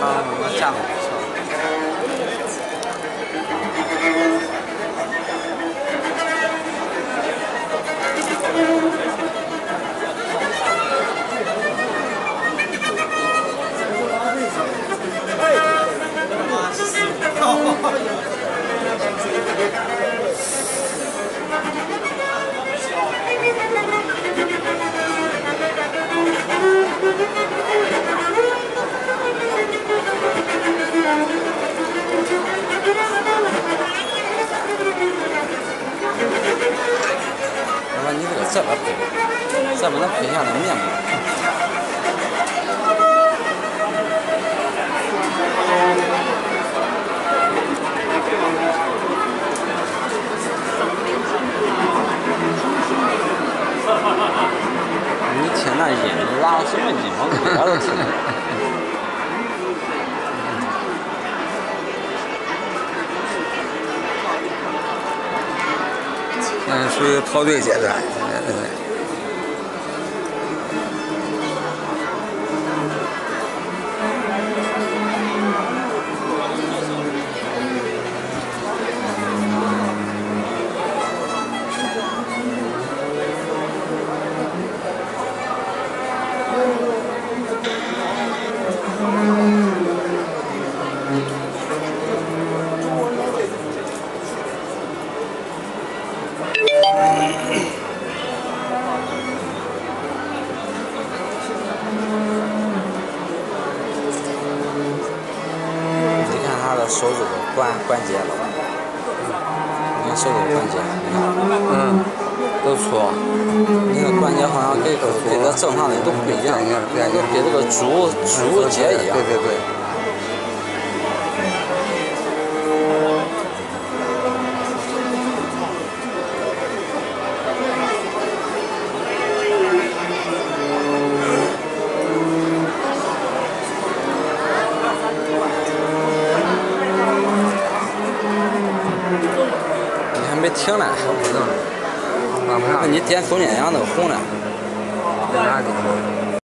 当那架这个这个配，这不能配下那面膜。你天呐，眼睛拉什么音？我都听嗯，属于跑队阶段。你看他的手指头关关节了吧，你看手指关节，你看，嗯，都粗。你看关节好像跟跟那正常的都不一样，跟跟这个猪猪节一样。对对对。还没停呢，那。你点中间阳都红了。